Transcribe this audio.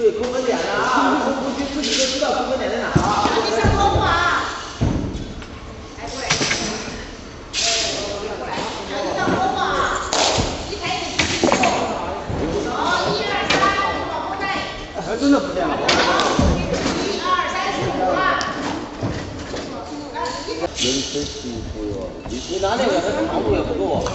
对扣分点了啊，扣自己都知道扣分点在哪啊。你上，过来，让你上，抬起的手。一二三，带。真的不见了。一二三四五啊。真辛苦哟，你拿那个，它长度也不够。